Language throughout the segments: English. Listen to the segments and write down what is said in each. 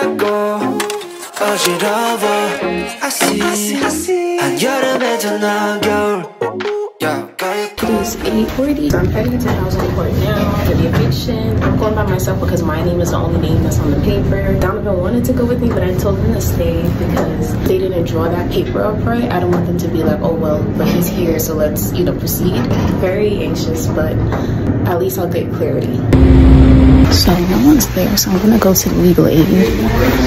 하고 어지러워 I see, I see, I see. 한여름에도 너겨울 yeah, It is 8.40. I'm heading to housing court now for the eviction. I'm going by myself because my name is the only name that's on the paper. Donovan wanted to go with me, but I told him to stay because they didn't draw that paper up right. I don't want them to be like, oh, well, but he's here, so let's, you know, proceed. Very anxious, but at least I'll get clarity. So no one's there, so I'm gonna go to the legal aid.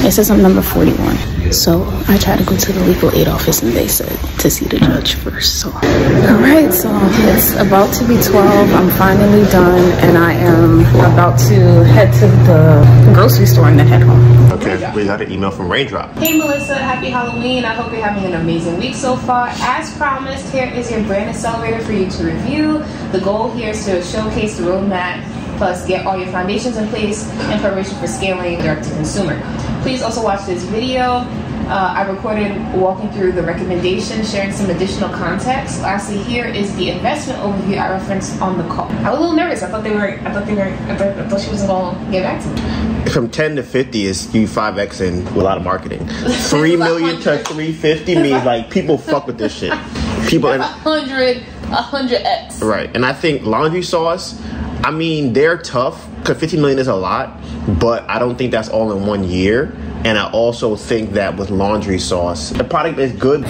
It says I'm number 41. So I tried to go to the legal aid office and they said to see the judge first. So alright, so it's about to be 12. I'm finally done and I am about to head to the grocery store and then head home. Okay, we got an email from Raindrop. Hey Melissa, happy Halloween. I hope you're having an amazing week so far. As promised, here is your brand accelerator for you to review. The goal here is to showcase the roadmap plus get all your foundations in place in preparation for scaling direct to consumer. Please also watch this video. Uh, I recorded walking through the recommendations, sharing some additional context. Lastly, here is the investment overview I referenced on the call. I was a little nervous. I thought they were. I thought they were. I thought, I thought she wasn't gonna get back to me. From 10 to 50 is you 5x in with a lot of marketing. 3 million to 350 means like people fuck with this shit. People and hundred, a hundred x. Right. And I think laundry sauce, I mean, they're tough because 15 million is a lot, but I don't think that's all in one year. And I also think that with laundry sauce, the product is good.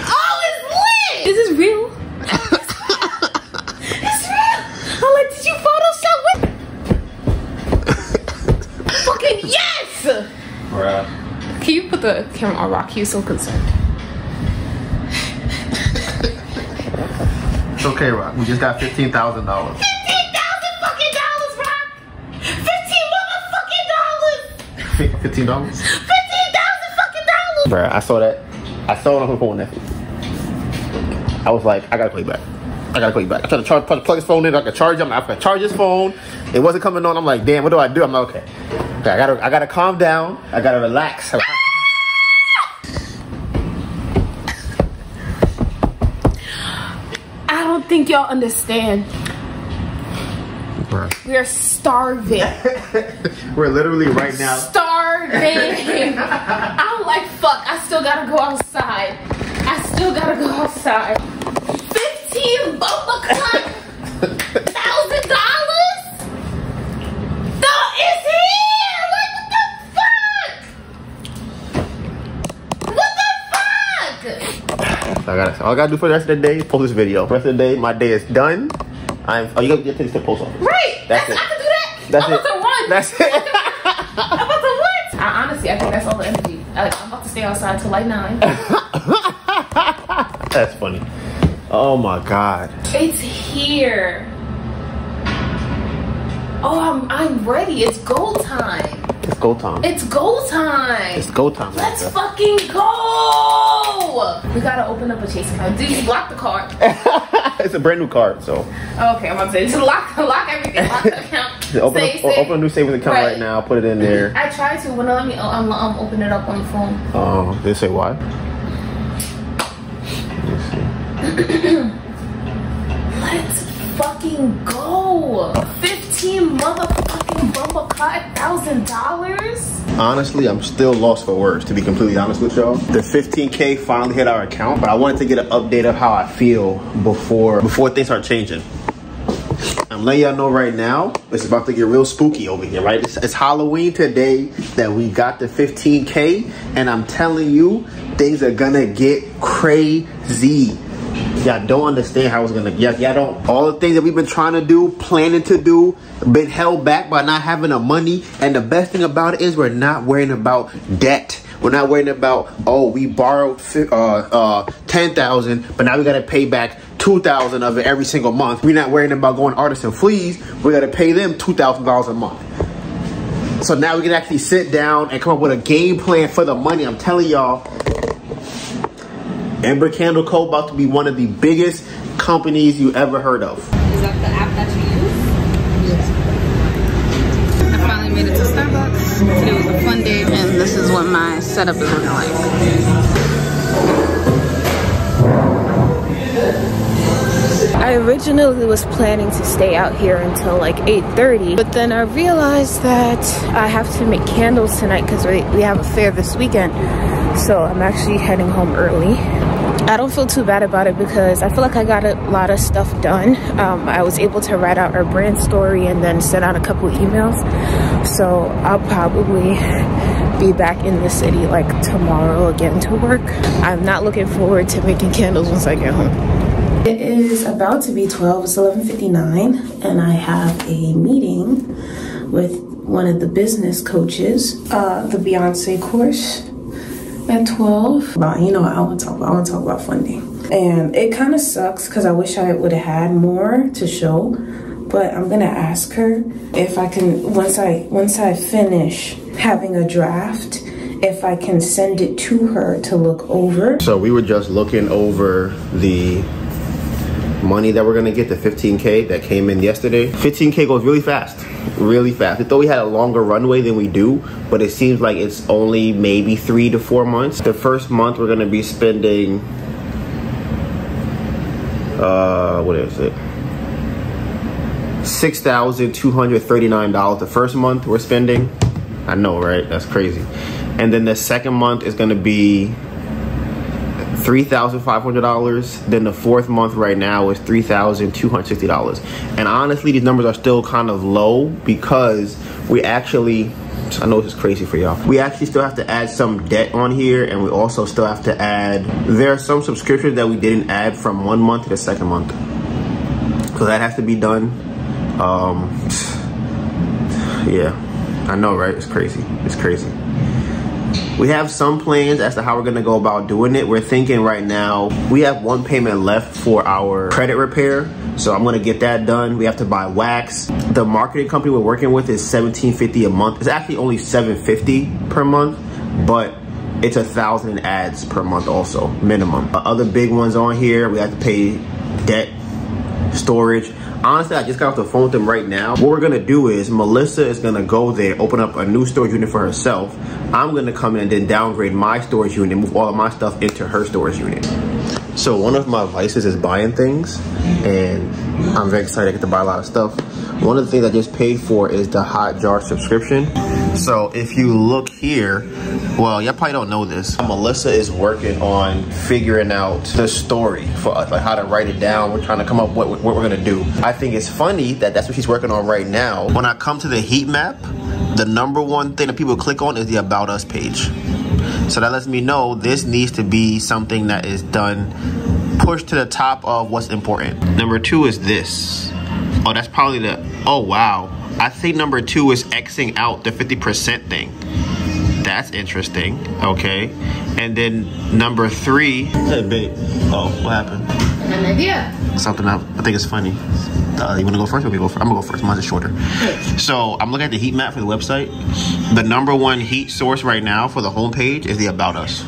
Oh, it's lit! Is this real? it's real! I'm like, did you Photoshop with? Fucking yes! Bruh. Can you put the camera on rock? He's so concerned. It's okay, Rock. We just got $15,000. Fifteen thousand fucking dollars, Rock! Fifteen motherfucking dollars! $15? Fifteen thousand fucking dollars! Bruh, I saw that. I saw it on her phone nephew. I was like, I gotta call you back. I gotta call you back. I tried to charge, plug plug his phone in. I could charge him. I could charge his phone. It wasn't coming on. I'm like, damn, what do I do? I'm like, okay. Okay, I gotta, I gotta calm down. I gotta relax. I don't think y'all understand. Bruh. We are starving. We're literally right now. starving. I'm like, fuck, I still gotta go outside. I still gotta go outside. 15 bumper cut, thousand dollars? No, it's here! Like, what the fuck? What the fuck? So I gotta, all I gotta do for the rest of the day is post this video. The rest of the day, my day is done. I'm. Oh, you gotta get to the post office. Right, That's that's, it. I can do that. That's I'm it. about to run. That's it. I'm about to run. I, honestly, I think that's all the energy. Like, I'm about to stay outside till like nine. That's funny. Oh my god. It's here. Oh, I'm I'm ready. It's goal time go time. It's go time. It's go time. Let's Lisa. fucking go. We gotta open up a chase card. Dude, you lock the card. it's a brand new card, so. Okay, I'm about to say, just lock, lock everything. Lock the account. open, save, save. open a new savings account right. right. now. Put it in there. I tried to, but let me um, open it up on the phone. Oh, they say why? Let's fucking go. 15 motherfuckers. $5,000? Honestly, I'm still lost for words, to be completely honest with y'all. The 15K finally hit our account, but I wanted to get an update of how I feel before, before things start changing. I'm letting y'all know right now, it's about to get real spooky over here, right? It's, it's, Halloween today that we got the 15K, and I'm telling you, things are gonna get crazy. Y'all don't understand how it's gonna. Y'all, y'all don't. All the things that we've been trying to do, planning to do, been held back by not having the money. And the best thing about it is we're not worrying about debt. We're not worrying about oh we borrowed uh uh ten thousand, but now we gotta pay back two thousand of it every single month. We're not worrying about going artisan fleas. We gotta pay them two thousand dollars a month. So now we can actually sit down and come up with a game plan for the money. I'm telling y'all, MBur Candle Co. about to be one of the biggest companies you ever heard of. Is that the app that you use? Yes. I finally made it to Starbucks. Today was a fun day, and this is what my setup is looking like. I originally was planning to stay out here until like 8.30, but then I realized that I have to make candles tonight because we, we have a fair this weekend. So I'm actually heading home early. I don't feel too bad about it because I feel like I got a lot of stuff done. Um, I was able to write out our brand story and then send out a couple emails. So I'll probably be back in the city like tomorrow again to work. I'm not looking forward to making candles once I get home. It is about to be 12, it's 11.59 and I have a meeting with one of the business coaches, uh, the Beyonce course at 12. But you know what I want to talk about? I want to talk about funding. And it kind of sucks because I wish I would have had more to show. But I'm gonna ask her if I can once I once I finish having a draft, if I can send it to her to look over. So we were just looking over the money that we're gonna get, the 15K that came in yesterday. 15K goes really fast, really fast. I thought we had a longer runway than we do, but it seems like it's only maybe three to four months. The first month we're gonna be spending, uh, what is it? $6,239 the first month we're spending. I know, right? That's crazy. And then the second month is gonna be $3,500. Then the fourth month right now is $3,260. And honestly, these numbers are still kind of low because we actually, I know this is crazy for y'all. We actually still have to add some debt on here and we also still have to add, there are some subscriptions that we didn't add from one month to the second month. So that has to be done. Um, yeah, I know, right? It's crazy. It's crazy. We have some plans as to how we're gonna go about doing it. We're thinking right now, we have one payment left for our credit repair. So I'm gonna get that done. We have to buy wax. The marketing company we're working with is 1750 a month. It's actually only 750 per month, but it's a thousand ads per month also, minimum. Uh, other big ones on here, we have to pay debt, storage, honestly i just got off the phone with them right now. What we're gonna do is melissa is gonna go there open up a new storage unit for herself. I'm gonna come in and then downgrade my storage unit move all of my stuff into her storage unit. So one of my vices is buying things and i'm very excited to get to buy a lot of stuff one of the things i just paid for is the hotjar subscription. So if you look here well y'all probably don't know this melissa is working on figuring out the story for us like how to write it down. We're trying to come up with what, what we're gonna do. I think it's funny that that's what she's working on right now. When i come to the heat map the number one thing that people click on is the about us page. So that lets me know this needs to be something that is done pushed to the top of what's important. Number two is this oh that's probably the oh wow i think number two is xing out the 50% thing that's interesting. Okay. And then number three. Hey, babe. Oh, what happened? An idea. Something I, I think is funny. Uh, you want to go first? Or we go first? I'm gonna go first. Mine's shorter. So I'm looking at the heat map for the website. The number one heat source right now for the homepage is the About Us.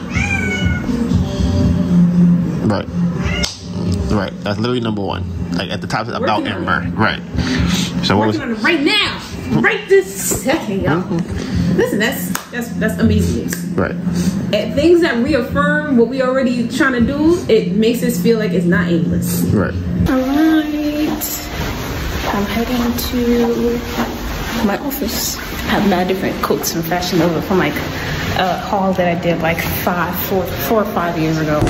Right. Right. That's literally number one. Like at the top, About Working on MBur. Right. So what was? Working on it right now. Right this second, y'all. Mm-hmm. Listen, that's that's that's amazing news. Right. And things that reaffirm what we already trying to do, it makes us feel like it's not aimless. Right. All right. I'm heading to my office. Have nine different coats from Fashion Nova from like a haul that I did like five, four, four or five years ago.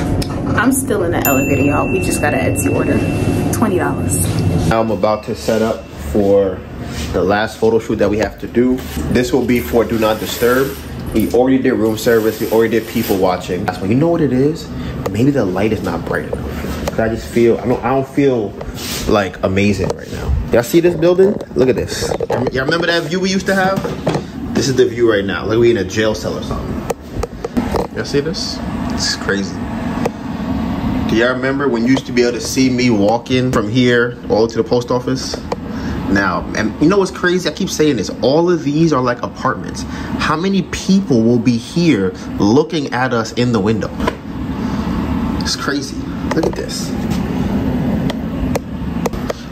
I'm still in the elevator, y'all. We just got an Etsy order. $20. I'm about to set up for the last photo shoot that we have to do. This will be for Do Not Disturb. We already did room service. We already did people watching. That's when you know what it is. Maybe the light is not bright enough. Cause I just feel I don't I don't feel like amazing right now. Y'all see this building? Look at this. Y'all remember that view we used to have? This is the view right now. Like we in a jail cell or something. Y'all see this? It's crazy. Do y'all remember when you used to be able to see me walking from here all to the post office? Now, and you know what's crazy? I keep saying this. All of these are like apartments. How many people will be here looking at us in the window? It's crazy. Look at this.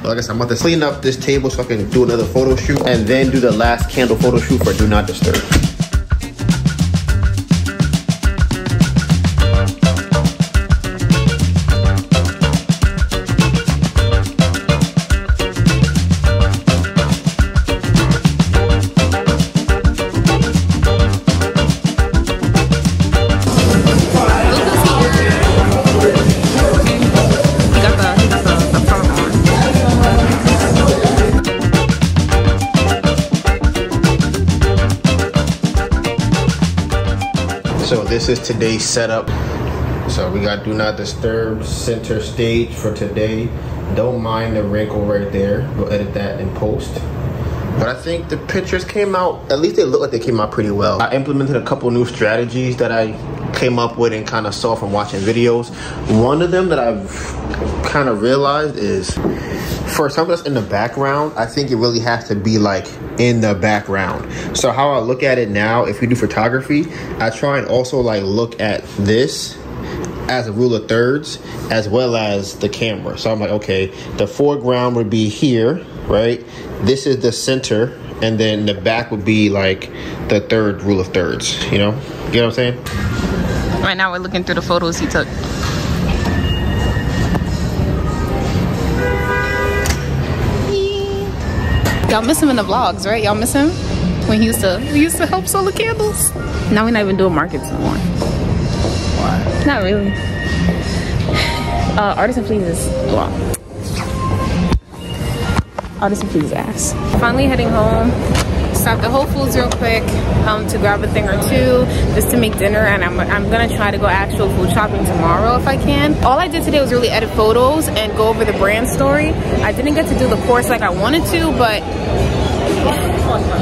Like I said, I'm about to clean up this table so I can do another photo shoot and then do the last candle photo shoot for Do Not Disturb. This is today's setup. So we got do not disturb center stage for today. Don't mind the wrinkle right there. We'll edit that in post. But I think the pictures came out, at least they look like they came out pretty well. I implemented a couple new strategies that I came up with and kind of saw from watching videos. One of them that I've kind of realized is for something that's in the background, I think it really has to be like in the background. So how I look at it now, if we do photography, I try and also like look at this as a rule of thirds as well as the camera. So I'm like, okay, the foreground would be here, right? This is the center, and then the back would be like the third rule of thirds, you know? You know what I'm saying? Right now we're looking through the photos he took. Y'all miss him in the vlogs, right? Y'all miss him when he used to we used to help sell the candles. Now we're not even doing markets anymore. Why? Not really. Uh, Artisan Please is, well, Artisan Please ass. Finally heading home. Stopped at Whole Foods real quick um, to grab a thing or two just to make dinner and I'm, I'm gonna try to go actual food shopping tomorrow if I can. All I did today was really edit photos and go over the brand story. I didn't get to do the course like I wanted to but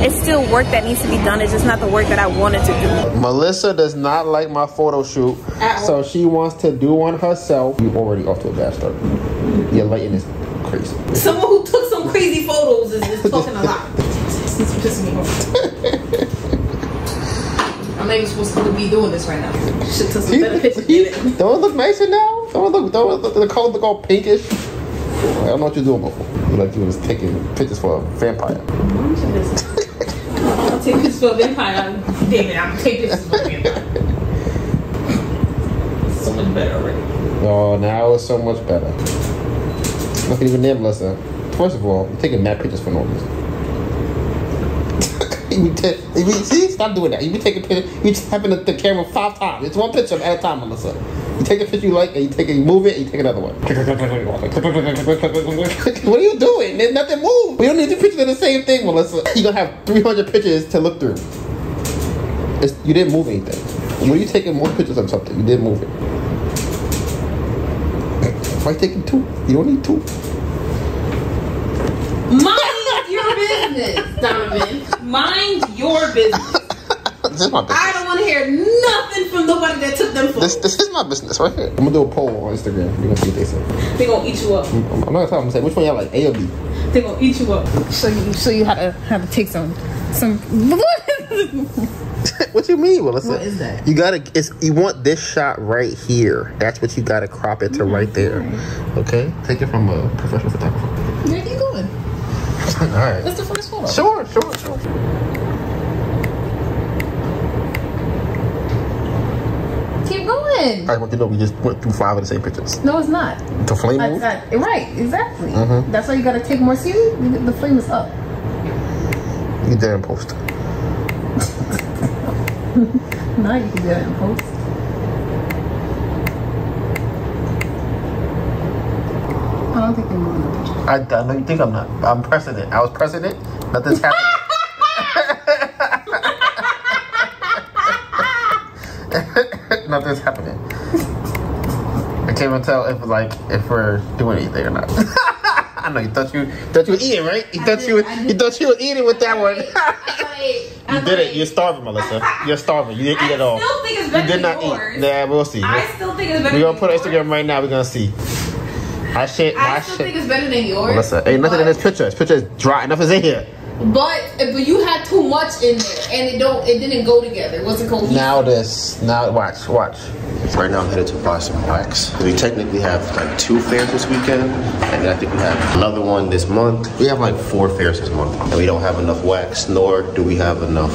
it's still work that needs to be done. It's just not the work that I wanted to do. Melissa does not like my photo shoot, so she wants to do one herself. You already off to a bad start. Your lighting is crazy. Someone who took some crazy photos is, is talking a lot. It's pissing me off. I'm not even supposed to be doing this right now. Should took some better pictures. than. Don't it look nicer now? Don't look, don't look, the color look all pinkish? I don't know what you're doing before. You like you was taking pictures for a vampire. I'll take pictures for a vampire. David, I'm taking pictures for a vampire. So much better already. Oh, now it's so much better. Look at even there, Melissa. First of all, you're taking mad pictures for no reason. you, ta- you see, stop doing that. You be taking pictures. You tapping the, the camera five times. It's one picture at a time, Melissa. You take a picture you like, and you take it, you move it, and you take another one. what are you doing? There's nothing moved. We don't need two pictures of the same thing, Melissa. You're gonna have 300 pictures to look through. It's, you didn't move anything. When you taking more pictures of something? You didn't move it. Why you taking two? You don't need two. Mind your business, Donovan. Mind your business. This is my business. I don't want to hear nothing from nobody that took them for. This, this is my business right here. I'm gonna do a poll on Instagram. You're gonna see what they say. They gonna eat you up. I'm, I'm not gonna say which one y'all like, A or B. They gonna eat you up. Show you, show you how to how to take some some. what you mean, Melissa? What is that? You gotta. It's you want this shot right here. That's what you gotta crop it to mm-hmm. right there. Okay. Take it from a professional photographer. Where are you going? All right. What's the first one. Sure, sure, sure. Keep going. I want you to know we just went through five of the same pictures. No, it's not. The flame That's move. right. Exactly. Mhm. That's why you gotta take more serious. The flame is up. You in post. Now you can do it in post. Don't think they're moving. I, I know you think I'm not. I'm president. I was president. Nothing's happening. Nothing's happening. I can't even tell if like if we're doing anything or not. I know you thought you thought you were eating, right? You thought did, you were, you thought you were eating with that one. I you did it. You're starving, Melissa. You're starving. You didn't eat at all. still think it's You did than not yours. eat. Yeah, we'll see. I still think it's better. We're gonna than put it on yours. Instagram right now. We're gonna see. I shit. I still shit. think it's better than yours. Melissa, ain't nothing in this picture. This picture is dry. Enough is in here. but but you had too much in there, and it don't it didn't go together. It wasn't cohesive. Now this, now watch, watch. Right now I'm headed to buy some wax. We technically have like two fairs this weekend, and then I think we have another one this month. We have like four fairs this month, and we don't have enough wax, nor do we have enough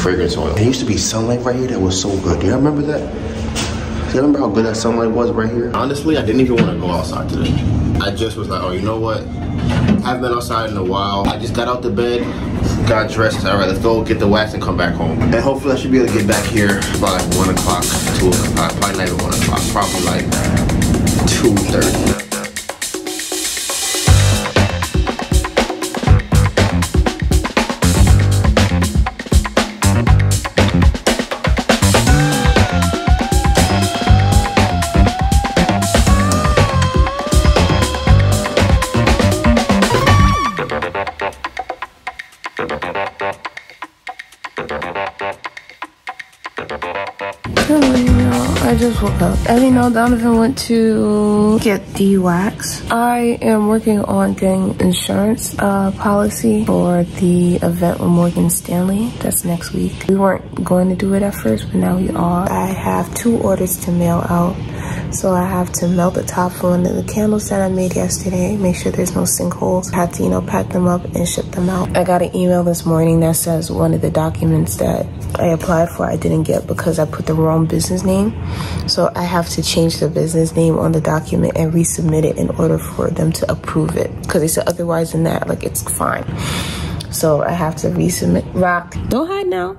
fragrance oil. There used to be sunlight right here that was so good. Do you remember that? You remember how good that sunlight was right here? Honestly, I didn't even want to go outside today. I just was like, oh, you know what? I haven't been outside in a while. I just got out the bed, got dressed. All right, let's go get the wax and come back home. And hopefully I should be able to get back here by like 1 o'clock, 2 o'clock, probably not even 1 o'clock, probably like 2.30. Woke up. As you know, Donovan went to get the wax. I am working on getting insurance uh, policy for the event with Morgan Stanley. That's next week. We weren't going to do it at first, but now we are. I have two orders to mail out. So I have to melt the top one of the candles that I made yesterday, make sure there's no sinkholes. I have to, you know, pack them up and ship them out. I got an email this morning that says one of the documents that I applied for I didn't get because I put the wrong business name. So I have to change the business name on the document and resubmit it in order for them to approve it. Because they said otherwise than that, like it's fine. So I have to resubmit. Rock, don't hide now.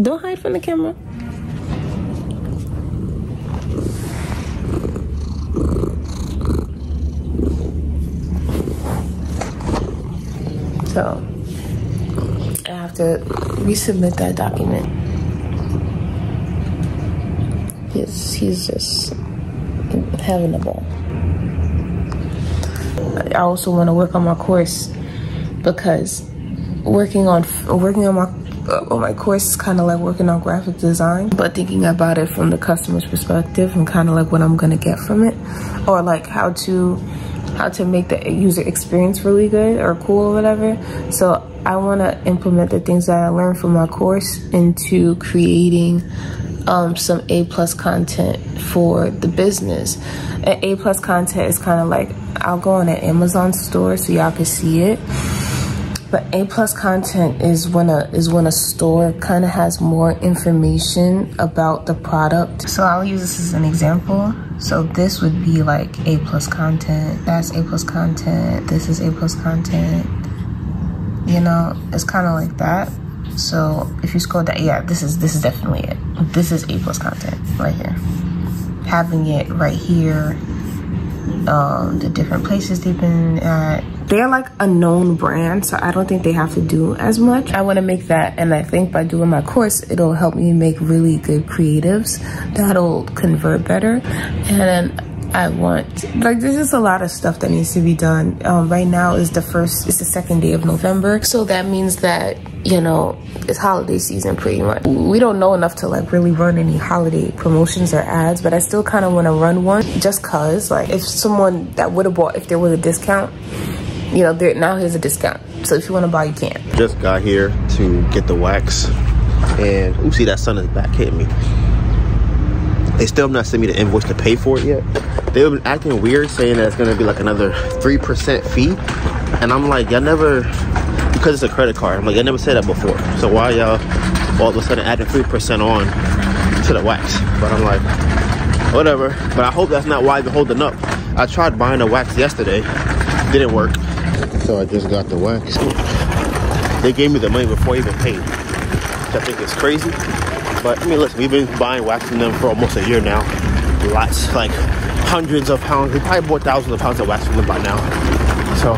Don't hide from the camera. So I have to resubmit that document. He's, he's just having a ball. I also want to work on my course because working on working on my on my course is kind of like working on graphic design, but thinking about it from the customer's perspective and kind of like what I'm gonna get from it, or like how to how to make the user experience really good or cool or whatever. So I want to implement the things that I learned from my course into creating um, some A plus content for the business. And A plus content is kind of like I'll go on an Amazon store so y'all can see it. But A plus content is when a is when a store kind of has more information about the product. So I'll use this as an example. So this would be like A plus content. That's A plus content. This is A plus content. You know, it's kind of like that. So if you scroll down, yeah, this is this is definitely it. This is A plus content right here. Having it right here, um, the different places they've been at. They're like a known brand, so I don't think they have to do as much. I want to make that, and I think by doing my course, it'll help me make really good creatives that'll convert better. And I want like there's just a lot of stuff that needs to be done. Um, right now is the first, it's the second day of November, so that means that you know it's holiday season pretty much. We don't know enough to like really run any holiday promotions or ads, but I still kind of want to run one just cause like if someone that would have bought if there was a discount you know, there now here's a discount. So if you want to buy, you can. Just got here to get the wax, and oopsie, that sun is back hitting me. They still have not sent me the invoice to pay for it yet. They've been acting weird, saying that it's gonna be like another three percent fee, and I'm like, y'all never, because it's a credit card. I'm like, I never said that before. So why y'all all of a sudden adding three percent on to the wax? But I'm like, whatever. But I hope that's not why they're holding up. I tried buying the wax yesterday, didn't work. So I just got the wax. They gave me the money before I even paid. Which I think is crazy. But I mean, listen, we've been buying wax from them for almost a year now. Lots, like hundreds of pounds. We probably bought thousands of pounds of wax from them by now. So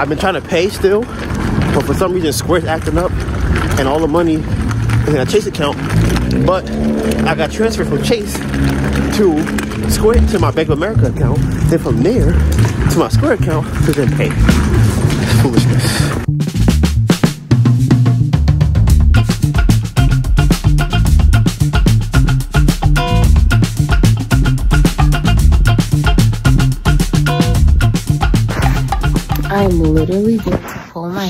I've been trying to pay still, but for some reason Square's acting up and all the money is in a Chase account. But I got transferred from Chase to Square to my Bank of America account. Then from there to my Square account to then pay. Foolishness.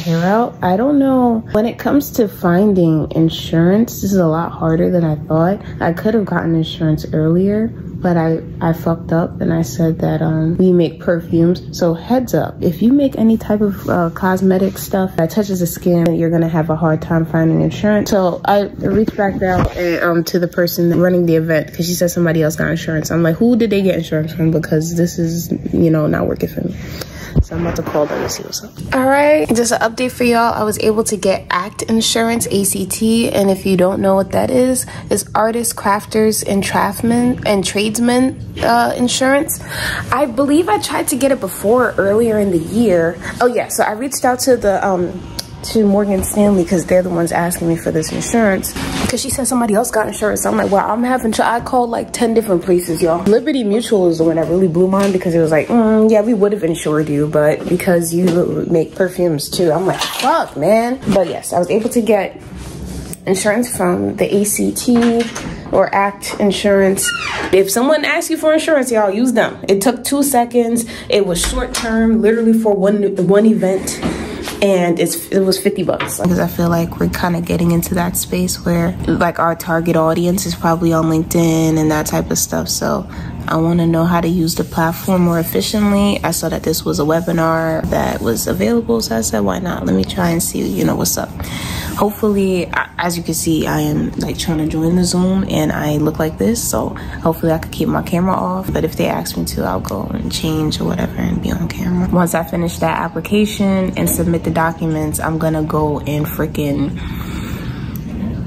Hair out. I don't know. When it comes to finding insurance, this is a lot harder than I thought. I could have gotten insurance earlier, but I, I fucked up and I said that um, we make perfumes. So heads up, if you make any type of uh, cosmetic stuff that touches the skin, you're gonna have a hard time finding insurance. So I reached back out and, um, to the person running the event because she said somebody else got insurance. I'm like, who did they get insurance from? Because this is, you know, not working for me. So I'm about to call them and see what's up. All right, just an update for y'all. I was able to get ACT Insurance, ACT, and if you don't know what that is, it's Artists, Crafters, and Tradesmen and Uh, Insurance. I believe I tried to get it before earlier in the year. Oh yeah, so I reached out to the um to Morgan Stanley because they're the ones asking me for this insurance. Because she said somebody else got insurance. I'm like, well, I'm having to. I called like 10 different places, y'all. Liberty Mutual is the one that really blew mine because it was like, mm, yeah, we would have insured you, but because you make perfumes too. I'm like, fuck, man. But yes, I was able to get insurance from the ACT or ACT insurance. If someone asks you for insurance, y'all use them. It took two seconds. It was short term, literally for one one event and it's it was 50 bucks because i feel like we're kind of getting into that space where like our target audience is probably on linkedin and that type of stuff so i want to know how to use the platform more efficiently. I saw that this was a webinar that was available so i said why not? Let me try and see you know what's up. Hopefully as you can see i am like trying to join the zoom and i look like this so hopefully i could keep my camera off but if they ask me to i'll go and change or whatever and be on camera. Once i finish that application and submit the documents i'm gonna go and freaking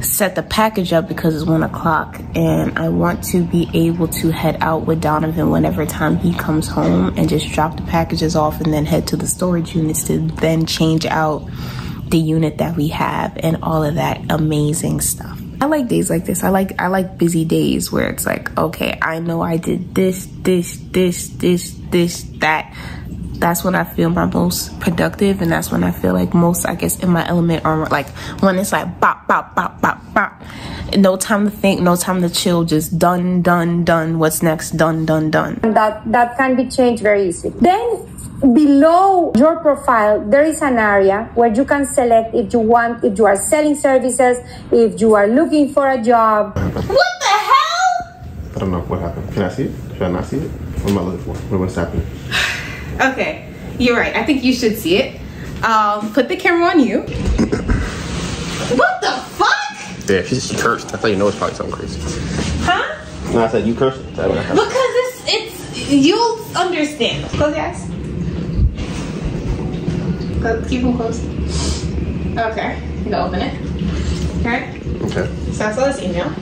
set the package up because it's one o'clock and I want to be able to head out with Donovan whenever time he comes home and just drop the packages off and then head to the storage units to then change out the unit that we have and all of that amazing stuff. I like days like this. I like I like busy days where it's like, okay, I know I did this, this, this, this, this, that. That's when I feel my most productive and that's when I feel like most, I guess, in my element or like when it's like bop, bop, bop, bop, bop. No time to think, no time to chill, just done, done, done. What's next? Done, done, done. That that can be changed very easily. Then below your profile, there is an area where you can select if you want, if you are selling services, if you are looking for a job. What the hell? I don't know what happened. Can I see it? Should I not see it? What am I looking for? What's happening? Okay, you're right. I think you should see it. Um, put the camera on you. what the fuck? Yeah, she, she cursed. I thought you know it's probably something crazy. Huh? No, I said you cursed. That's what happened. Because it's it's you'll understand. Close your eyes. Close, keep them closed. Okay, you can open it. Okay. Okay. So I saw this email.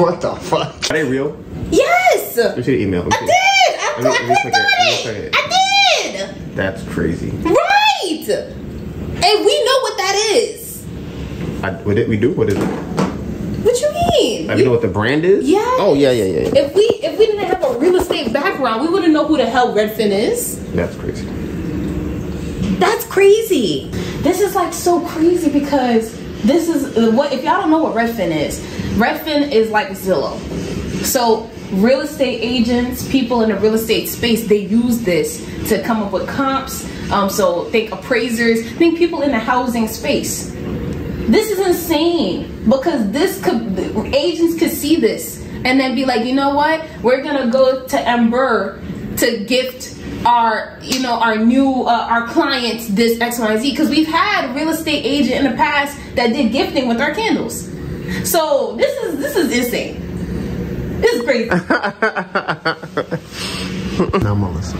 What the fuck? Are they real? Yes. Let me see the email. Let me I see. did. I, Let me- I let me pressed click it. on it. it. I did. That's crazy. Right. And we know what that is. I, what did we do? What is it? What you mean? Like, you know what the brand is? Yeah. Oh yeah, yeah, yeah. yeah. If we if we didn't have a real estate background, we wouldn't know who the hell Redfin is. That's crazy. That's crazy. This is like so crazy because this is uh, what if y'all don't know what Redfin is. Redfin is like Zillow. So real estate agents, people in the real estate space, they use this to come up with comps. Um, so think appraisers, think people in the housing space. This is insane because this could agents could see this and then be like, you know what? We're gonna go to MBur to gift our you know our new uh, our clients this X Y Z because we've had real estate agent in the past that did gifting with our candles. So this is this is insane. This is crazy. now Melissa.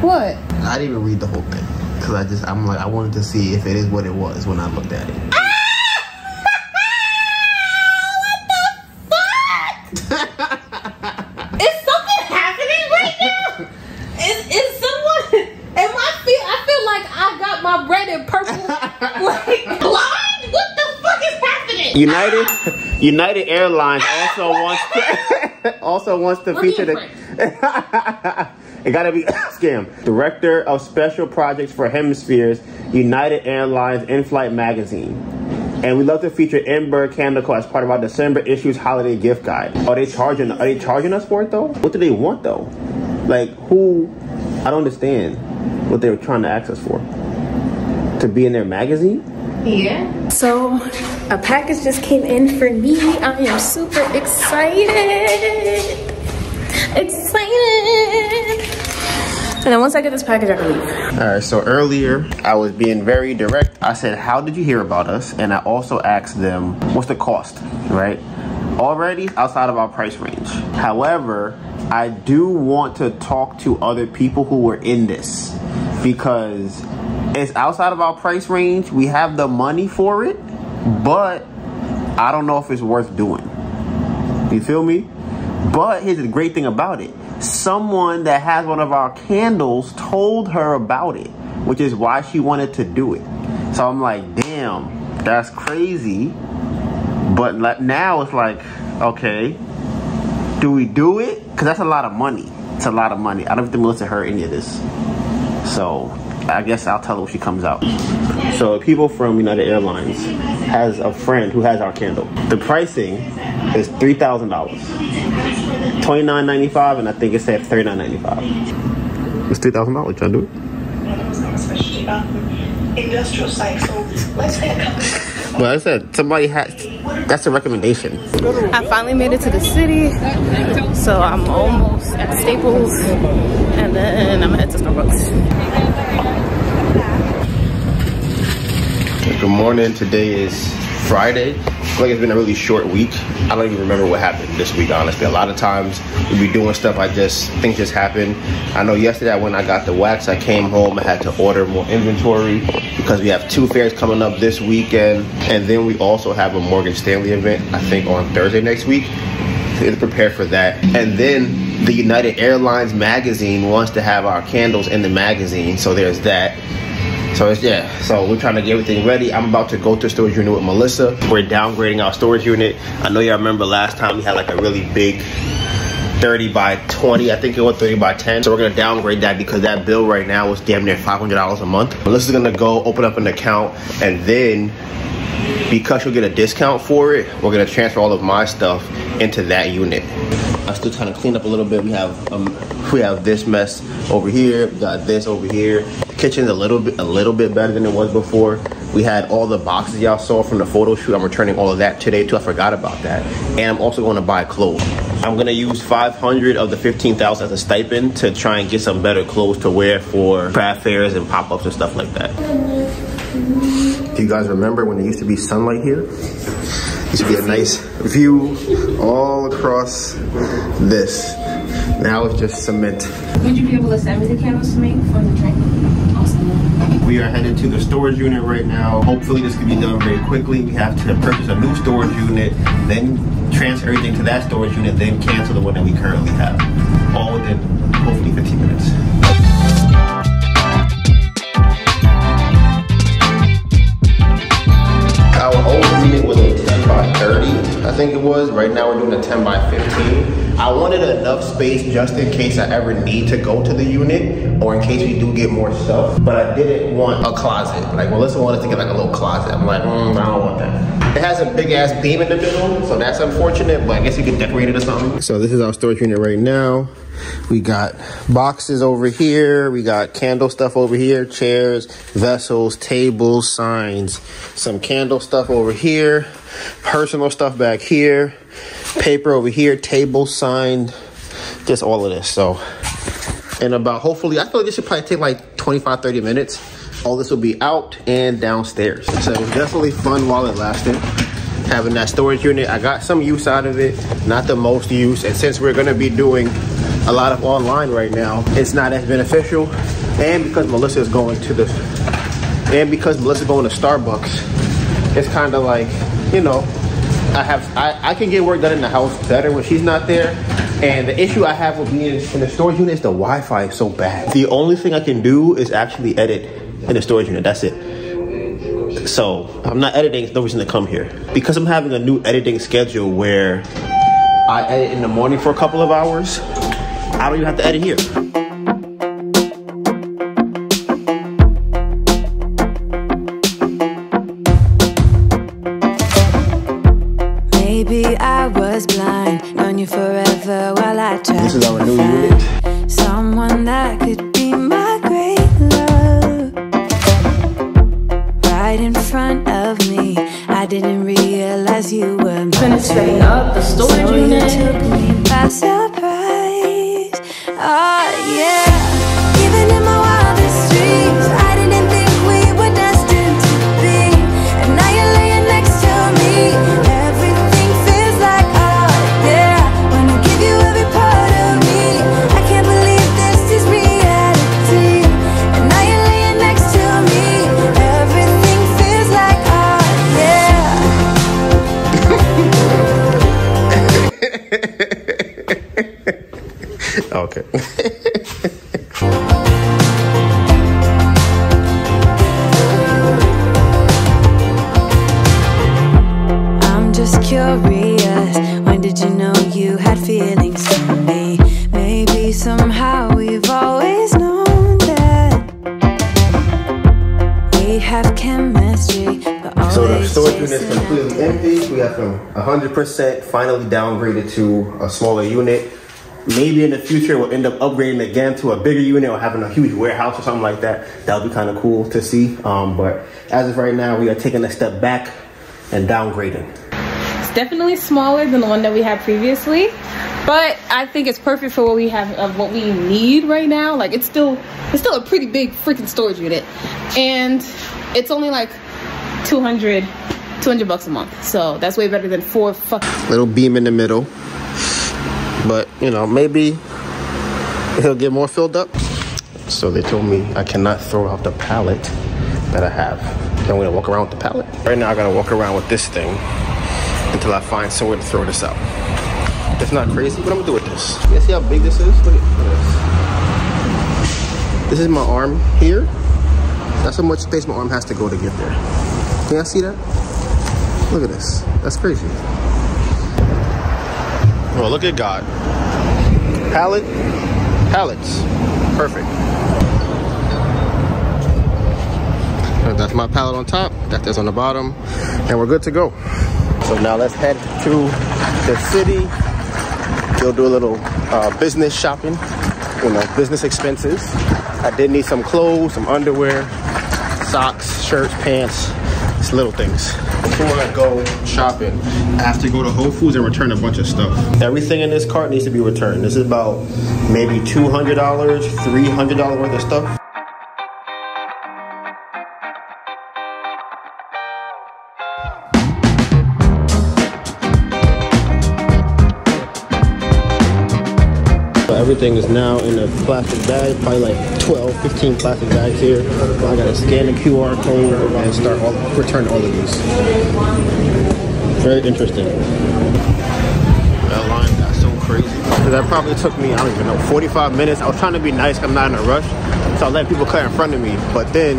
what? I didn't even read the whole thing because I just I'm like I wanted to see if it is what it was when I looked at it. Is something happening right now? Is, is someone? Am I feel? I feel like I got my bread in purple, like blind. What the fuck is happening? United United Airlines also wants to also wants to Look at feature the It gotta be scam. Director of Special Projects for Hemispheres, United Airlines In-Flight Magazine. And we love to feature MBur Candle Co. as part of our December issues holiday gift guide. Are they charging? Are they charging us for it though? What do they want though? Like who? I don't understand what they were trying to ask us for. To be in their magazine? Yeah. So a package just came in for me. I am super excited. Excited. And then once I get this package, I can leave. All right, so earlier I was being very direct. I said, How did you hear about us? And I also asked them, What's the cost, right? Already outside of our price range. However, I do want to talk to other people who were in this because it's outside of our price range. We have the money for it, but I don't know if it's worth doing. You feel me? But here's the great thing about it someone that has one of our candles told her about it, which is why she wanted to do it. So I'm like, damn, that's crazy. But now it's like, okay, do we do it? Because that's a lot of money. It's a lot of money. I don't think Melissa heard any of this. So I guess I'll tell her when she comes out. So people from United Airlines has a friend who has our candle. The pricing is three thousand dollars, twenty nine ninety five, and I think it said thirty nine ninety five. It's three thousand dollars. Trying to do it? industrial site. So let's say a company. Well, I said somebody had. That's a recommendation. I finally made it to the city. So I'm almost at Staples. And then I'm headed to Starbucks. Good morning. Today is Friday. I feel like it's been a really short week. I don't even remember what happened this week, honestly. A lot of times we be doing stuff, I just, things just happen. I know yesterday when I got the wax, I came home, I had to order more inventory because we have two fairs coming up this weekend. And then we also have a Morgan Stanley event, I think on Thursday next week. So to prepare for that. And then the United Airlines magazine wants to have our candles in the magazine. So there's that. So it's yeah. So we're trying to get everything ready. I'm about to go to storage unit with Melissa. We're downgrading our storage unit. I know y'all remember last time we had like a really big 30 by 20. I think it was 30 by 10. So we're gonna downgrade that because that bill right now is damn near $500 a month. Melissa's gonna go open up an account and then because you'll get a discount for it, we're gonna transfer all of my stuff into that unit. I'm still trying to clean up a little bit. We have um, we have this mess over here. We got this over here. The kitchen's a little bit a little bit better than it was before. We had all the boxes y'all saw from the photo shoot. I'm returning all of that today too. I forgot about that. And I'm also going to buy clothes. I'm gonna use 500 of the 15,000 as a stipend to try and get some better clothes to wear for craft fairs and pop-ups and stuff like that. Do you guys remember when there used to be sunlight here? Used to be a nice view all across this. Now it's just cement. Would you be able to send me the candles to make for the drink? We are headed to the storage unit right now. Hopefully this can be done very quickly. We have to purchase a new storage unit, then transfer everything to that storage unit, then cancel the one that we currently have. All within hopefully 15 minutes. Our old unit was a 10 by 30, I think it was. Right now we're doing a 10 by 15. I wanted enough space just in case I ever need to go to the unit or in case we do get more stuff. But I didn't want a closet. Like Melissa wanted to get like a little closet. I'm like, mm, I don't want that. It has a big ass beam in the middle, so that's unfortunate, but I guess you could decorate it or something. So this is our storage unit right now. We got boxes over here. We got candle stuff over here, chairs, vessels, tables, signs, some candle stuff over here, personal stuff back here, paper over here, table, sign, just all of this. So, and about hopefully, I feel like this should probably take like 25, 30 minutes. All this will be out and downstairs. So it was definitely fun while it lasted having that storage unit. I got some use out of it, not the most use. And since we're gonna be doing a lot of online right now, it's not as beneficial. And because Melissa is going to the, and because Melissa's going to Starbucks, it's kind of like, you know, I have, I, I can get work done in the house better when she's not there. And the issue I have with being in the storage unit is the Wi-Fi is so bad. The only thing I can do is actually edit in the storage unit. That's it. So I'm not editing. There's No reason to come here because I'm having a new editing schedule where I edit in the morning for a couple of hours. I don't even have to edit here. So the storage unit is completely empty. We have them 100% finally downgraded to a smaller unit. Maybe in the future we'll end up upgrading again to a bigger unit or having a huge warehouse or something like that. That would be kind of cool to see. Um, but as of right now, we are taking a step back and downgrading. It's definitely smaller than the one that we had previously, but I think it's perfect for what we have of what we need right now. Like it's still it's still a pretty big freaking storage unit, and it's only like 200 200 bucks a month. So that's way better than four fucking. Little beam in the middle. But, you know, maybe he'll get more filled up. So they told me I cannot throw out the pallet that I have. I'm gonna walk around with the pallet. Right now I gotta walk around with this thing until I find somewhere to throw this out. It's not crazy, but I'm gonna do with this. You see how big this is? Look at this. This is my arm here. That's how much space my arm has to go to get there. Can y'all see that? Look at this. That's crazy. Well, look at God. Pallet, pallets. Perfect. That's my pallet on top, that is on the bottom, and we're good to go. So now let's head to the city. We'll do a little uh, business shopping, you know, business expenses. I did need some clothes, some underwear, socks, shirts, pants, just little things. Before I go shopping, I have to go to Whole Foods and return a bunch of stuff. Everything in this cart needs to be returned. This is about maybe $200, $300 worth of stuff. Everything is now in a plastic bag, probably like 12, 15 plastic bags here. I gotta scan the QR code and start all, return all of these. Very interesting. That line got so crazy. So that probably took me, I don't even know, 45 minutes. I was trying to be nice, I'm not in a rush. So I let people cut in front of me. But then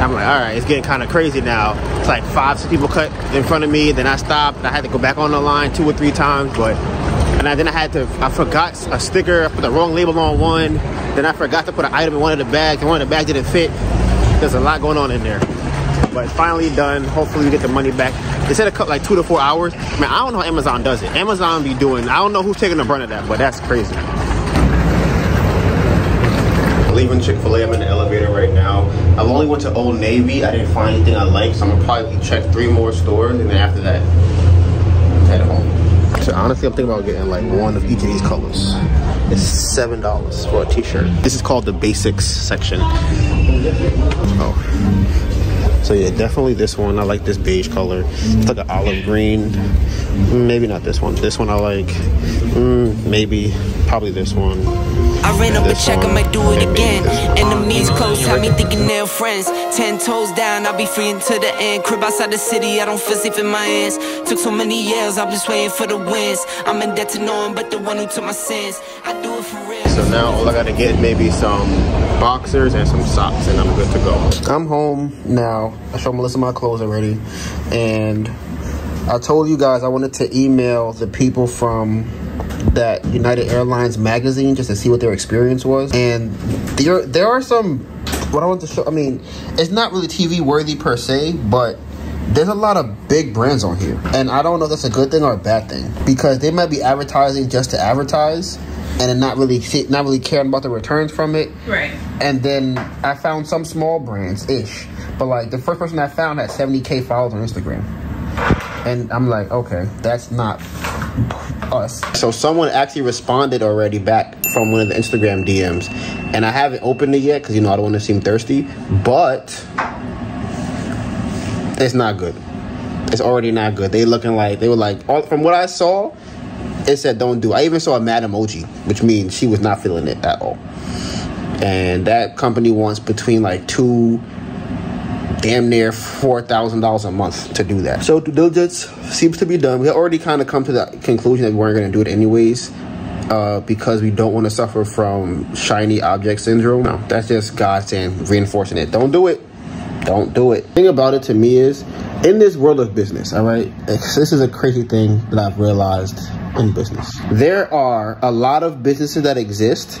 I'm like, all right, it's getting kind of crazy now. It's like five, six people cut in front of me. Then I stopped. I had to go back on the line two or three times. But and I, then I had to, I forgot a sticker, I put the wrong label on one. Then I forgot to put an item in one of the bags, and one of the bags didn't fit. There's a lot going on in there. But finally done. Hopefully we get the money back. They said it cut like two to four hours. Man, I don't know how Amazon does it. Amazon be doing, I don't know who's taking the brunt of that, but that's crazy. Leaving Chick-fil-A, I'm in the elevator right now. I've only went to Old Navy. I didn't find anything I like, so I'm gonna probably check three more stores, and then after that. So honestly, I'm thinking about getting like one of each of these colors. It's seven dollars for a t-shirt. This is called the basics section. Oh. So yeah, definitely this one. I like this beige color. It's like an olive green. Maybe not this one. This one I like. Mm, maybe. Probably this one. I ran up a check, I might do it again. this one. Enemies close, have me thinking they're friends. Ten toes down, I'll be free until the end. Crib outside the city, I don't feel safe in my hands. Took so many years, I'm just waiting for the wins. I'm in debt to no one but the one who took my sins. I do it for real. So now all I gotta get maybe some boxers and some socks and I'm good to go. I'm home now. I showed Melissa my clothes already. And I told you guys I wanted to email the people from that United Airlines magazine just to see what their experience was. And there there are some what I want to show I mean, it's not really TV worthy per se, but there's a lot of big brands on here. And I don't know if that's a good thing or a bad thing. Because they might be advertising just to advertise. and not really not really caring about the returns from it. Right. And then I found some small brands ish, but like the first person I found had 70k followers on Instagram, and I'm like, okay, that's not us. So someone actually responded already back from one of the Instagram DMs, and I haven't opened it yet because you know I don't want to seem thirsty, but it's not good. It's already not good. They looking like they were like all, from what I saw, it said don't do. I even saw a mad emoji, which means she was not feeling it at all. And that company wants between like two, damn near four thousand dollars a month to do that. So due diligence seems to be done. We already kind of come to the conclusion that we weren't going to do it anyways. Uh, because we don't want to suffer from shiny object syndrome. No, that's just God saying, reinforcing it. Don't do it. Don't do it. Thing about it to me is, in this world of business, all right, this is a crazy thing that I've realized in business. There are a lot of businesses that exist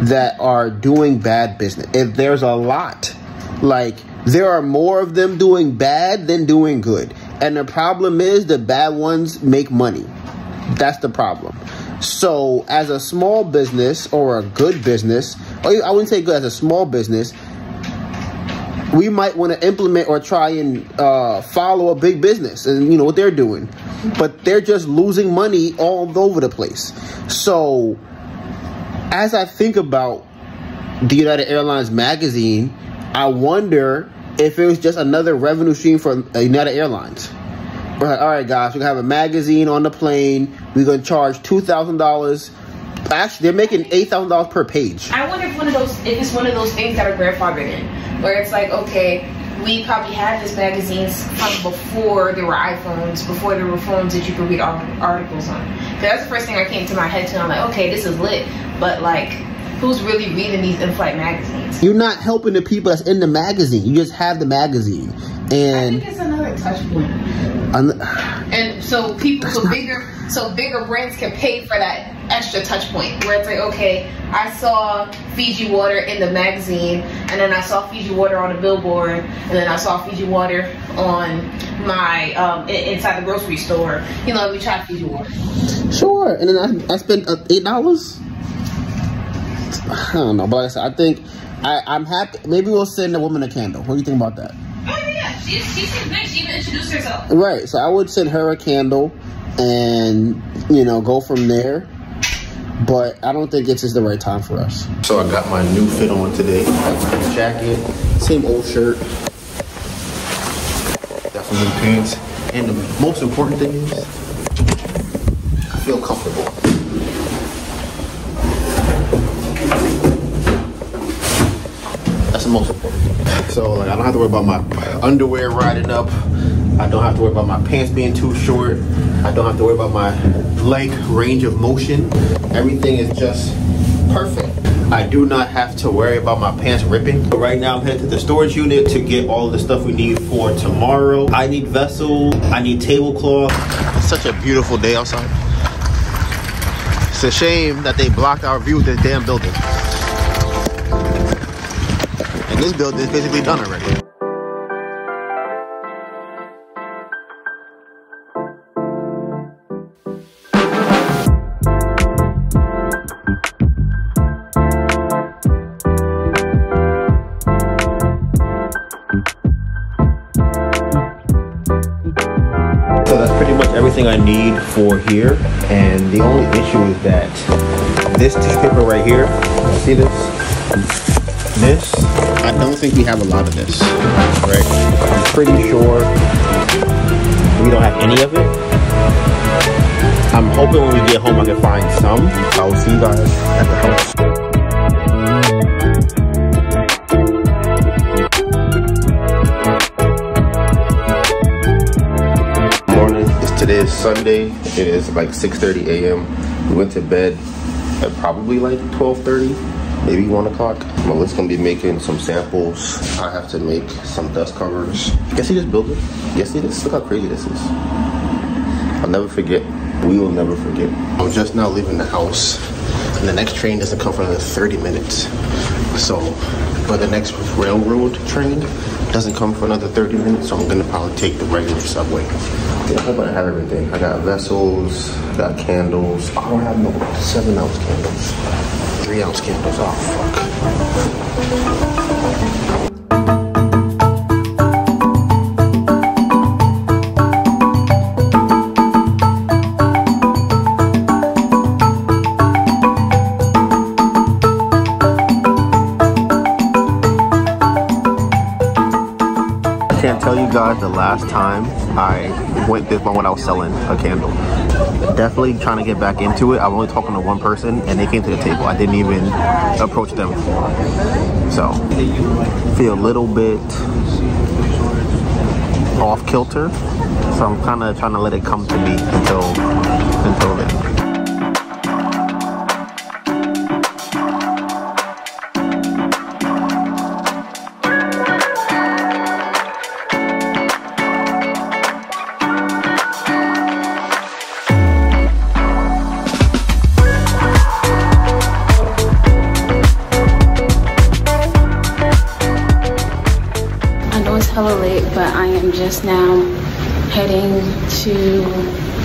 that are doing bad business. If there's a lot, like there are more of them doing bad than doing good. And the problem is the bad ones make money. That's the problem. So, as a small business or a good business, or I wouldn't say good, as a small business, we might want to implement or try and uh, follow a big business and you know what they're doing but they're just losing money all over the place so as i think about the united airlines magazine i wonder if it was just another revenue stream for united airlines. We're like, all right guys we're gonna have a magazine on the plane. We're gonna charge $2000 actually they're making $8000 per page. I wonder if one of those, if it's one of those things that are grandfathered in, where it's like, okay, we probably had this magazines from before there were iPhones, before there were phones that you could read ar- articles on. 'Cause that's the first thing I came to my head too. I'm like, okay, this is lit, but like, who's really reading these in-flight magazines? you're not helping the people that's in the magazine you just have the magazine And I and think it's another touch point. un- And so people, so bigger, so bigger brands can pay for that extra touch point where it's like, okay, I saw Fiji water in the magazine, and then I saw Fiji water on the billboard, and then I saw Fiji water on my um, inside the grocery store. You know, we try Fiji water. Sure, and then I, I spent uh, eight dollars. I don't know, but like I said, I think I, I'm happy. Maybe we'll send a woman a candle. What do you think about that? Oh yeah, she she seems nice. She even introduced herself. Right. So I would send her a candle, and you know, go from there. But I don't think it's is the right time for us. So I got my new fit on today. Got my jacket, same old shirt, got some new pants, and the most important thing is I feel comfortable. Thing. So like I don't have to worry about my underwear riding up. I don't have to worry about my pants being too short. I don't have to worry about my leg range of motion. Everything is just perfect. I do not have to worry about my pants ripping. But right now I'm headed to the storage unit to get all the stuff we need for tomorrow. I need vessel, I need tablecloth. It's such a beautiful day outside. It's a shame that they blocked our view of this damn building. This building is basically done already. Don't think we have a lot of this, right? I'm pretty sure we don't have any of it. I'm hoping when we get home I can find some. I will see you guys at the house. morning. It's today is Sunday. It is like 6:30 a.m. We went to bed at probably like 12:30, maybe one o'clock. Melissa's gonna be making some samples. I have to make some dust covers. You see this building? You see this? Look how crazy this is. I'll never forget We will never forget. I'm just now leaving the house, and the next train doesn't come for another 30 minutes. So, but the next railroad train doesn't come for another 30 minutes, so I'm gonna probably take the regular subway. Yeah, I hope I have everything. I got vessels, got candles. Oh, I don't have no seven ounce candles, three ounce candles. Oh, fuck. I can't tell you guys the last time I went this one when I was selling a candle. Definitely trying to get back into it. I'm only talking to one person and they came to the table. I didn't even approach them. So, feel a little bit off kilter. So I'm kind of trying to let it come to me until but I am just now heading to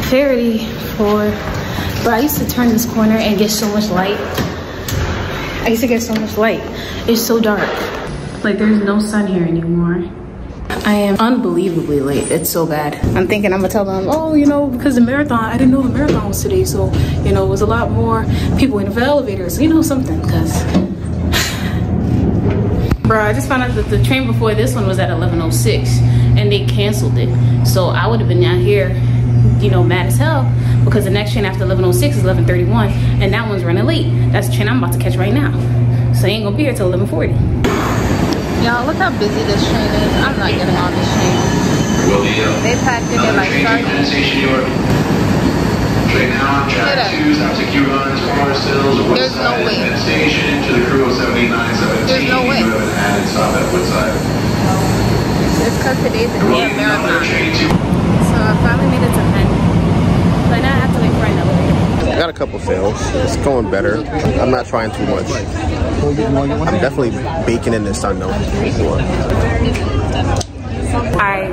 Faraday for. But I used to turn this corner and get so much light. I used to get so much light. It's so dark. Like there's no sun here anymore. I am unbelievably late. It's so bad. I'm thinking I'm gonna tell them, oh, you know, because the marathon, I didn't know the marathon was today. So, you know, it was a lot more people in the elevators, you know, something, because Bro, I just found out that the train before this one was at 11:06, and they canceled it. So I would have been down here, you know, mad as hell because the next train after 11:06 is 11:31, and that one's running late. That's the train I'm about to catch right now. So I ain't gonna be here till 11:40. Y'all, look how busy this train is. I'm not getting on this train. They packed in it like sardines. There's no Woodside, way. Penn Station, to the crew of 7917. There's no way. You have an added stop at Woodside. It's because today's a We're damn marathon. So I finally made it to Penn. But now I have to wait for an elevator. I got a couple sales. It's going better. I'm not trying too much. I'm definitely baking in this sun though. I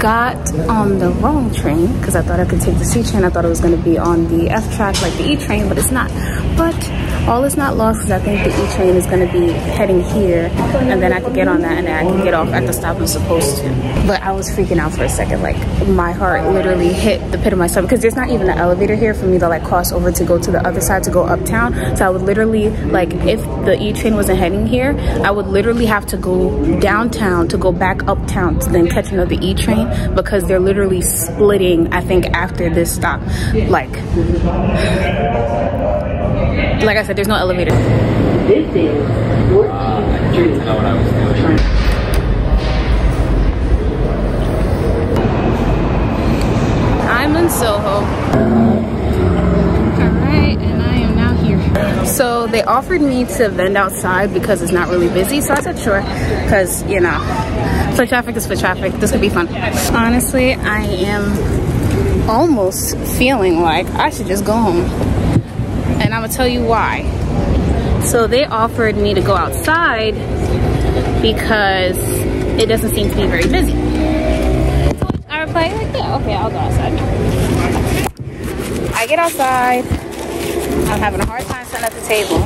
got on the wrong train because I thought I could take the C train. I thought it was going to be on the F track like the E train, but it's not. But all is not lost because I think the E train is going to be heading here and then I could get on that and then I could get off at the stop I'm supposed to. But I was freaking out for a second. Like my heart literally hit the pit of my stomach because there's not even an elevator here for me to like cross over to go to the other side to go uptown. So I would literally like if the E train wasn't heading here, I would literally have to go downtown to go back uptown to then catch another E train because they're literally splitting, I think, after this stop. Like, like I said, there's no elevator. This is 14th Street. I'm in Soho. Alright, and I am now here. So they offered me to vend outside because it's not really busy. So I said sure, because you know, foot traffic is foot traffic. This could be fun. Honestly, I am almost feeling like I should just go home. And I'm gonna tell you why. So they offered me to go outside because it doesn't seem to be very busy. I replied like, yeah, okay, I'll go outside. I get outside. I'm having a hard time setting up the table.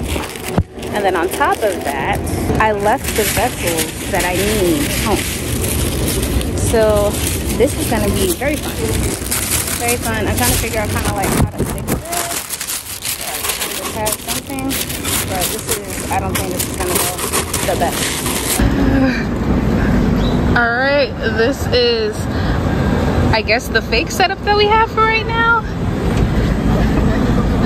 And then on top of that, I left the vessels that I need home. So this is gonna be very fun. Very fun. I'm trying to figure out kind of like how to fix this. Of have something. But this is, I don't think this is gonna go the best. All right, this is, I guess, the fake setup that we have for right now.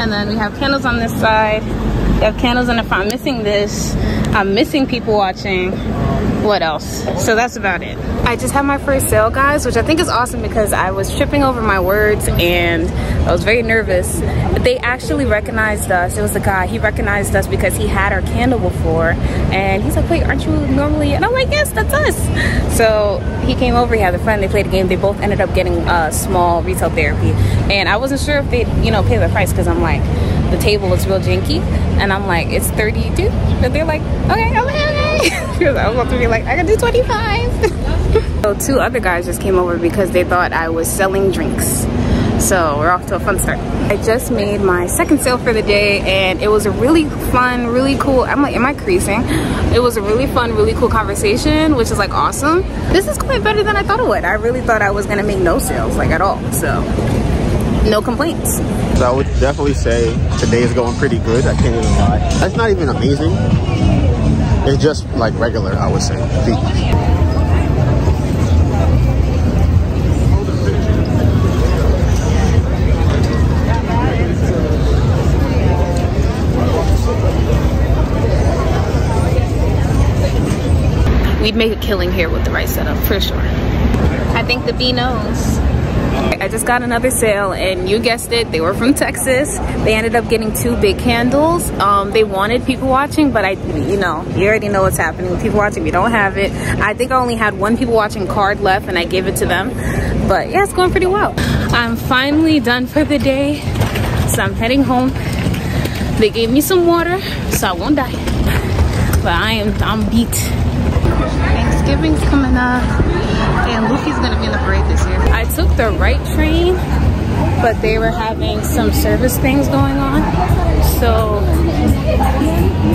And then we have candles on this side. We have candles in the front. I'm missing this. I'm missing people watching. What else? So that's about it. I just had my first sale, guys, which I think is awesome because I was tripping over my words and I was very nervous. But they actually recognized us. It was a guy. He recognized us because he had our candle before. And he's like, wait, aren't you normally? And I'm like, yes, that's us. So he came over, he had a friend, they played a game. They both ended up getting a small retail therapy. And I wasn't sure if they'd, you know, pay the price because I'm like, the table looks real janky. And I'm like, it's 32. And they're like, okay, like, okay. Because I was about to be like, I can do 25. so two other guys just came over because they thought I was selling drinks. So we're off to a fun start. I just made my second sale for the day and it was a really fun, really cool, I'm like, am I creasing? It was a really fun, really cool conversation, which is like awesome. This is quite better than I thought it would. I really thought I was gonna make no sales, like at all, so no complaints. I would definitely say today is going pretty good. I can't even lie. That's not even amazing. It's just like regular, I would say. We'd make a killing here with the right setup, for sure. I think the bee knows. I just got another sale and you guessed it, they were from Texas. They ended up getting two big candles. Um, they wanted people watching, but I, you know, you already know what's happening with people watching. We don't have it. I think I only had one people watching card left and I gave it to them. But yeah, it's going pretty well. I'm finally done for the day. So I'm heading home. They gave me some water, so I won't die. But I am, I'm beat. Thanksgiving's coming up and Luffy's gonna be in the parade this year. I took the right train, but they were having some service things going on. So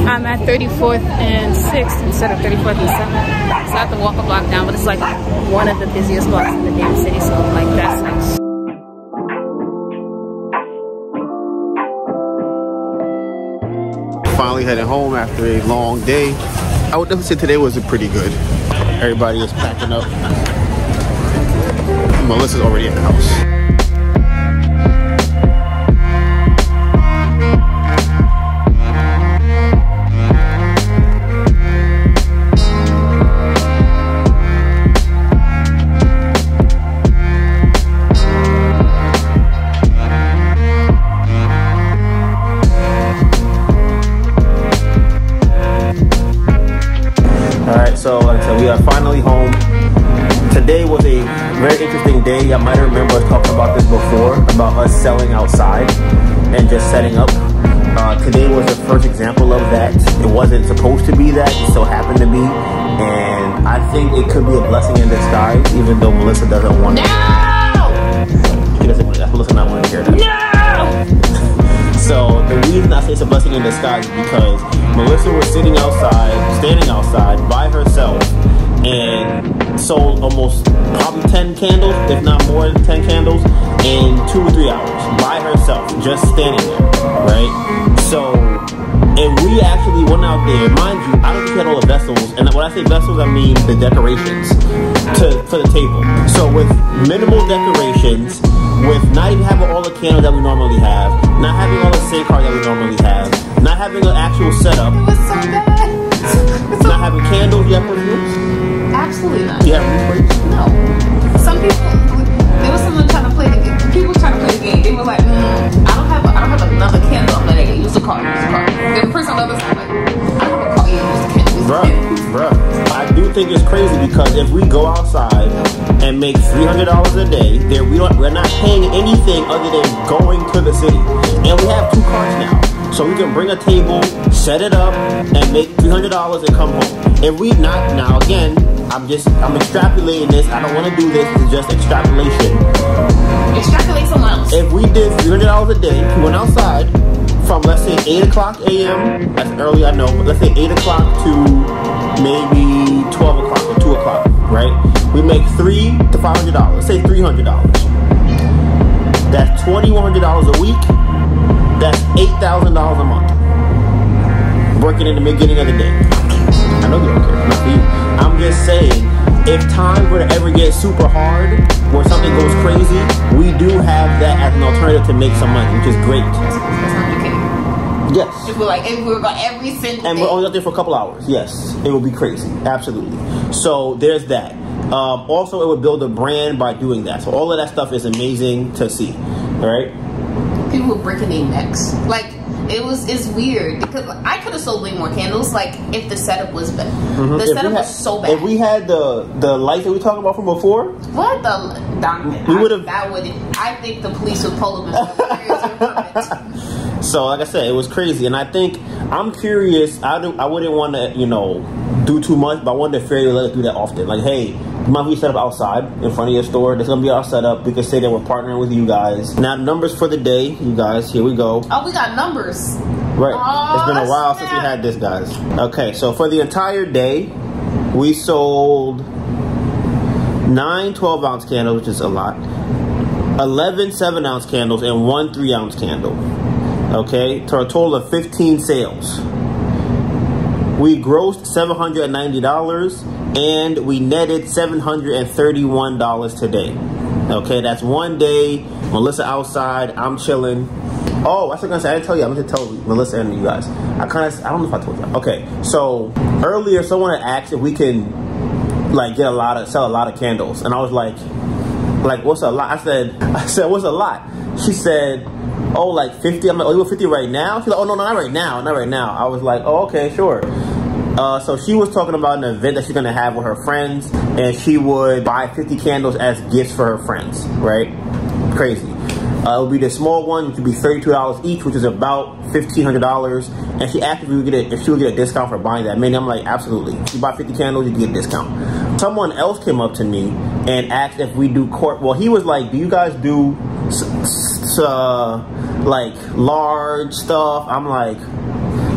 I'm at 34th and 6th instead of 34th and 7th. So I have to walk a block down, but it's like one of the busiest blocks in the damn city. So like that's nice. Finally heading home after a long day. I would definitely say today was a pretty good. Everybody is packing up. Melissa's already in the house. I might remember us talking about this before, about us selling outside and just setting up. Uh, today was the first example of that. It wasn't supposed to be that, it so happened to be. And I think it could be a blessing in disguise, even though Melissa doesn't want to. No! She doesn't want that. Melissa not want to hear that. No! So the reason I say it's a blessing in disguise is because Melissa was sitting outside, standing outside by herself, and sold almost probably 10 candles, if not more than 10 candles, in two or three hours by herself, just standing there, right? So and we actually went out there, mind you, I don't had all the vessels, and when I say vessels, I mean the decorations to for the table. So with minimal decorations, with not even having all the candles that we normally have, not having all the safe card that we normally have, not having an actual setup, so not having candles, you have perfumes? Absolutely not. You have room sprays? No. Some people, there was someone trying to play the game. People trying to play the game. They were like, mm, I don't have, a, I don't have another candle. I'm like, use the card, use the card. The person on the other side, like, I don't have a card. Yeah, use the candle. Use Bruh, bruh. I do think it's crazy because if we go outside and make three hundred dollars a day, then we don't we're not paying anything other than going to the city. And we have two cars now. So we can bring a table, set it up, and make three hundred dollars and come home. If we not now again, I'm just I'm extrapolating this. I don't want to do this. It's just extrapolation. Extrapolate someone else. If we did three hundred dollars a day, we went outside from let's say eight o'clock a.m. That's early, I know, but let's say eight o'clock to maybe twelve o'clock or two o'clock, right? We make three to five hundred dollars. Say three hundred dollars. That's twenty one hundred dollars a week. That's eight thousand dollars a month. Working in the beginning of the day. I know you don't care. Not for you. I'm just saying, if times were to ever get super hard, where something goes crazy, we do have that as an alternative to make some money, which is great. Yes. If we're like, if we were going every single and day. we're only out there for a couple hours. Yes, it would be crazy. Absolutely. So there's that. Um, also, it would build a brand by doing that. So all of that stuff is amazing to see. All right. People were breaking their necks. Like it was, it's weird because I could have sold way more candles. Like if the setup was better. Mhm. The If setup had- was so bad. If we had the the lights that we talking about from before, what the Donovan? We would've- That would. I think the police would pull them. So like I said, it was crazy, and I think I'm curious. I do, I wouldn't want to you know do too much, but I wanted to fairly let it do that often. Like, hey, mind we set up outside in front of your store? That's gonna be our setup. We can say that we're partnering with you guys. Now, numbers for the day, you guys. Here we go. oh, we got numbers. Right. Oh, it's been a oh, while since we had this, guys. Okay, so for the entire day, we sold nine 12 ounce candles, which is a lot, 11 7 ounce candles, and one 3 ounce candle. Okay, to a total of 15 sales. We grossed $790 and we netted $731 today. Okay, that's one day. Melissa outside, I'm chilling. Oh, I was gonna say, I didn't tell you. I'm gonna tell Melissa and you guys. I kind of, I don't know if I told you. Okay, so earlier someone asked if we can like get a lot of, sell a lot of candles, and I was like, like what's a lot? I said, I said, what's a lot? She said, oh, like 50. I'm like, oh, you want 50 right now? She's like, oh no, no, not right now, not right now. I was like, oh, okay, sure. Uh, so she was talking about an event that she's gonna have with her friends, and she would buy 50 candles as gifts for her friends. Right? Crazy. Uh, it would be the small one, which would be $32 each, which is about $1,500. And she asked if, we would get a, if she would get a discount for buying that many. I'm like, absolutely. If you buy 50 candles, you get a discount. Someone else came up to me and asked if we do court. Well, he was like, do you guys do uh, like large stuff? I'm like,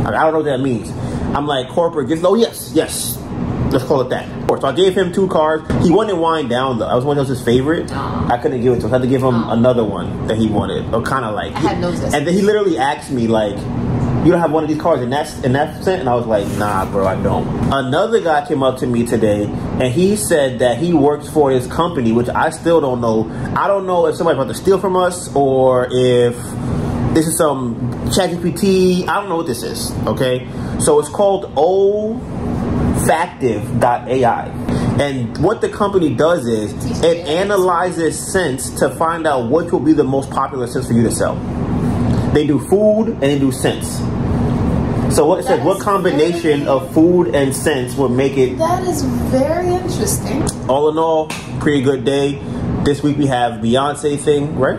I don't know what that means. I'm like, corporate gifts. Oh, yes, yes. Let's call it that. So I gave him two cards. He wanted wind down though. I was one of his favorite. Oh. I couldn't give it to him. I had to give him oh. another one that he wanted, or kind of like. I had no. And then he literally asked me like, "You don't have one of these cards in that in that scent?" And I was like, "Nah, bro, I don't." Another guy came up to me today, and he said that he works for his company, which I still don't know. I don't know if somebody's about to steal from us or if this is some ChatGPT. I don't know what this is. Okay, so it's called Olfactive.ai. And what the company does is it analyzes scents to find out which will be the most popular scents for you to sell. They do food and they do scents. So what it says, what combination of food and scents would make it That is very interesting. all in all, pretty good day. This week we have Beyonce thing, right?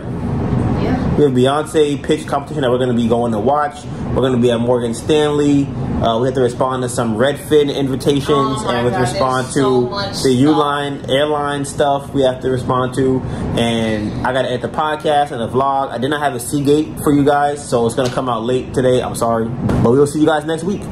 We have Beyonce pitch competition that we're going to be going to watch. We're going to be at Morgan Stanley. Uh, we have to respond to some Redfin invitations, Oh and we have to respond to so the stuff. Uline airline stuff. We have to respond to, and I got to edit the podcast and the vlog. I did not have a Seagate for you guys, so it's going to come out late today. I'm sorry, but we will see you guys next week.